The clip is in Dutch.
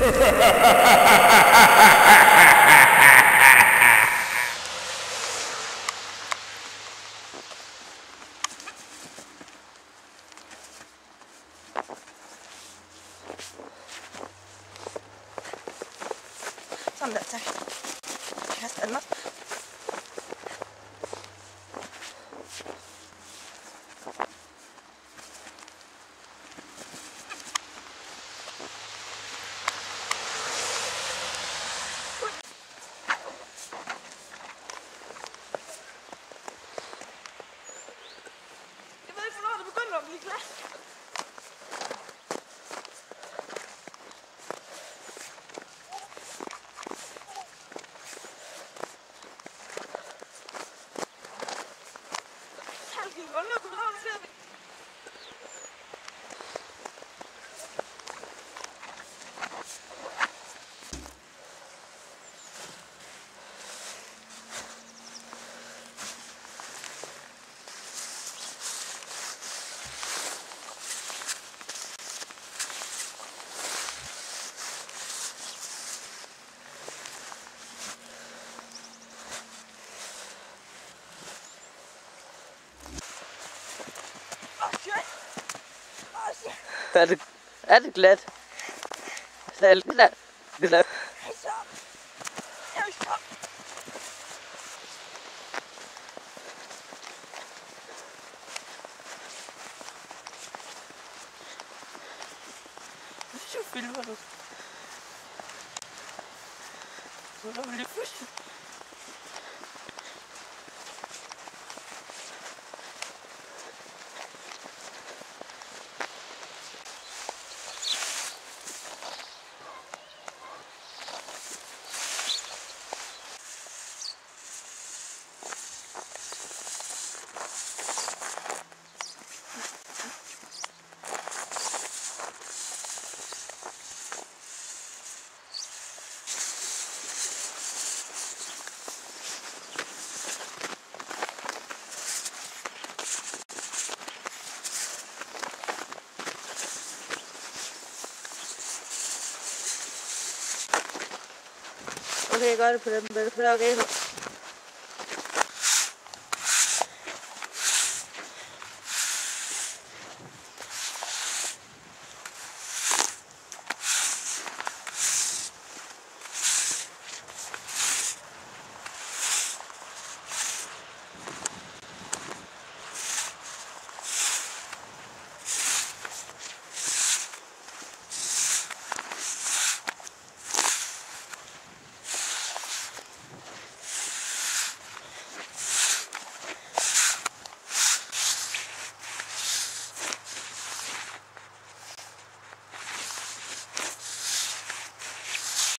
Sånn, det er. Jeg skal Had ik, had ik let. Had ik let. Gelet. Zoveel was het. Zo lang lief. Okay girlfriend बर्फ़ आ